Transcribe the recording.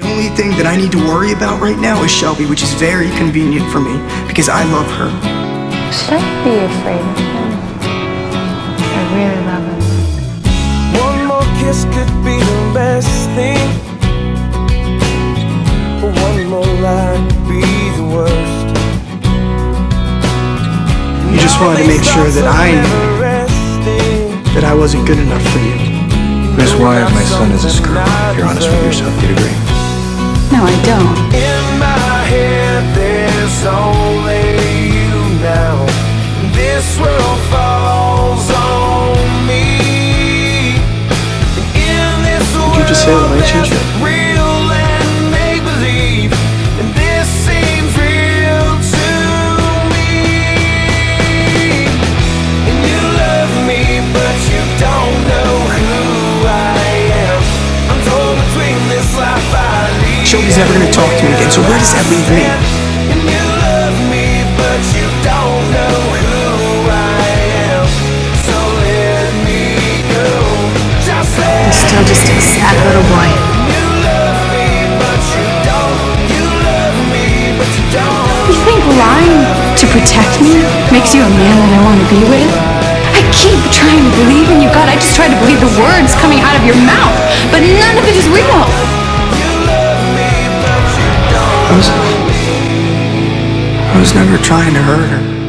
The only thing that I need to worry about right now is Shelby, which is very convenient for me because I love her. Should I be afraid of him? I really love him. One more kiss could be the best thing. One more lie could be the worst. You just wanted to make sure that I knew knew that I wasn't good enough for you. Miss Wyatt, my son is a screw. If you're honest with yourself, you'd agree. No, I don't. In my head, there's only you now. This world falls on me. In this you just say world, relationship? there's Shelby's never gonna talk to me again, so where does that leave me? You love me, but you don't know who I am. So let me go. Just let He's still just a sad little boy. You think lying to protect me makes you a man that I want to be with? I keep trying to believe in you, God. I just try to believe the words coming out of your mouth, but none of it is real. I was, I was never trying to hurt her.